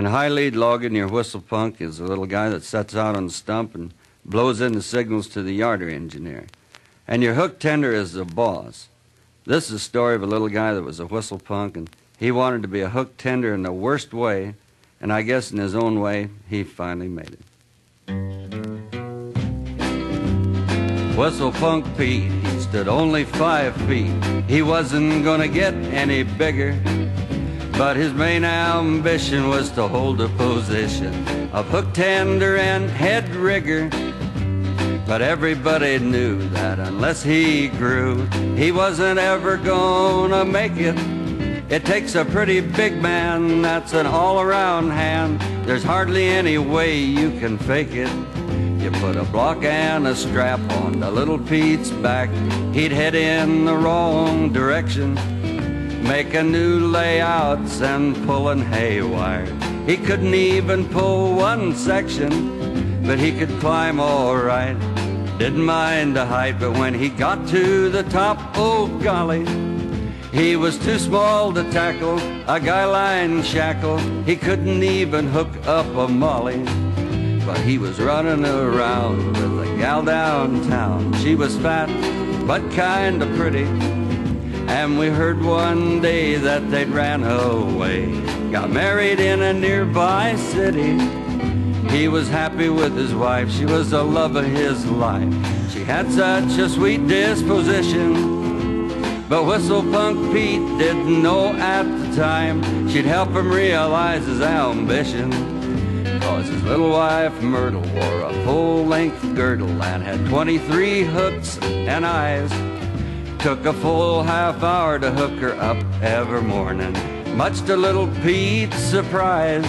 In high lead logging, your whistle punk is a little guy that sets out on the stump and blows in the signals to the yarder engineer. And your hook tender is the boss. This is a story of a little guy that was a whistle punk, and he wanted to be a hook tender in the worst way, and I guess in his own way, he finally made it. Whistle Punk Pete, he stood only five feet. He wasn't gonna get any bigger. But his main ambition was to hold the position of hook tender and head rigger. But everybody knew that unless he grew, he wasn't ever gonna make it. It takes a pretty big man that's an all around hand. There's hardly any way you can fake it. You put a block and a strap on the little Pete's back, he'd head in the wrong direction making new layouts and pulling haywire. He couldn't even pull one section, but he could climb all right. Didn't mind the height, but when he got to the top, oh golly, he was too small to tackle a guy line shackle. He couldn't even hook up a molly. But he was running around with a gal downtown. She was fat, but kinda pretty. And we heard one day that they'd ran away, got married in a nearby city. He was happy with his wife, she was the love of his life. She had such a sweet disposition. But Whistle Punk Pete didn't know at the time she'd help him realize his ambition. Cause his little wife Myrtle wore a full length girdle and had 23 hooks and eyes. Took a full half hour to hook her up every morning, much to little Pete's surprise.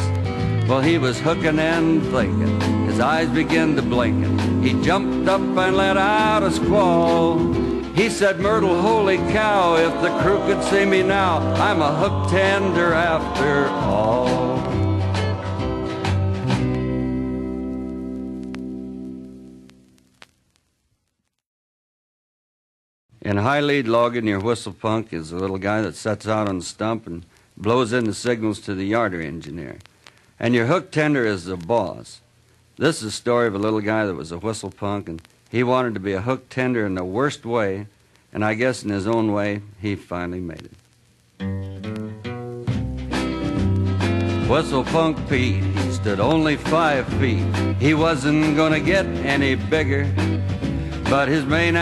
while he was hooking and thinking, his eyes began to blinking. He jumped up and let out a squall. He said, Myrtle, holy cow, if the crew could see me now, I'm a hook tender after all. In high lead logging, your whistle punk is a little guy that sets out on the stump and blows in the signals to the yarder engineer. And your hook tender is the boss. This is a story of a little guy that was a whistle punk, and he wanted to be a hook tender in the worst way, and I guess in his own way, he finally made it. Whistle Punk Pete, stood only five feet. He wasn't gonna get any bigger, but his main